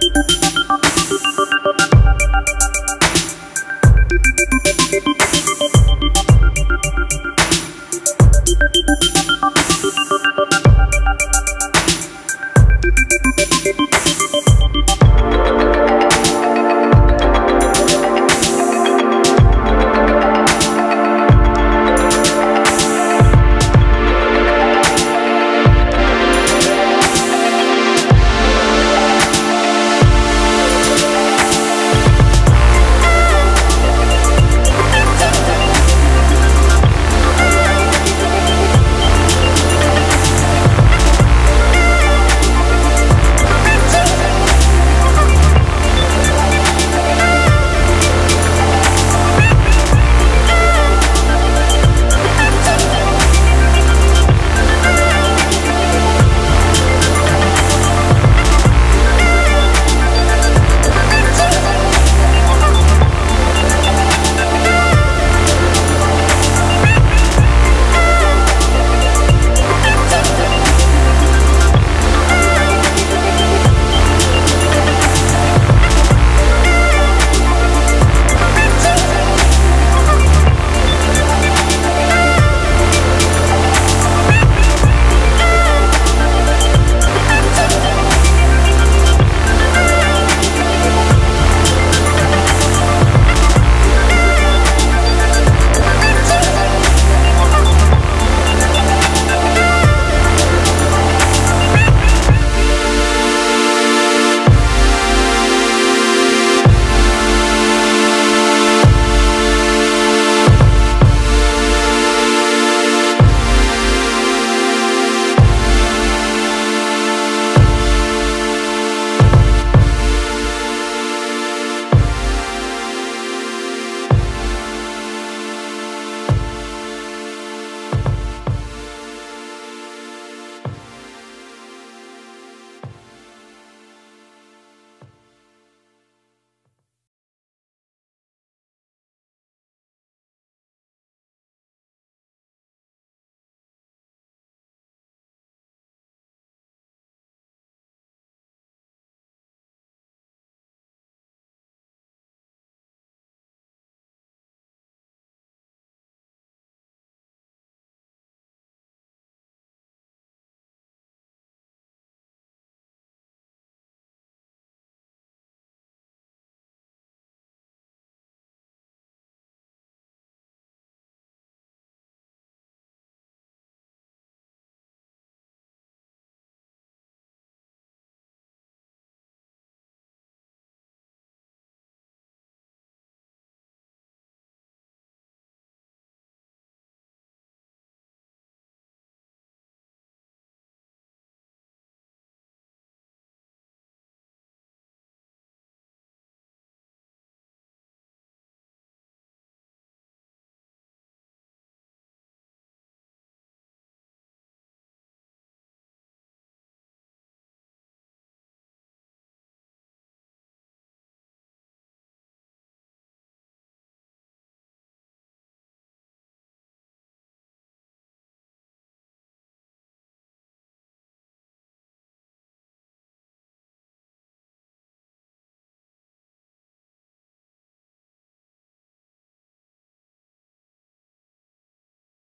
Música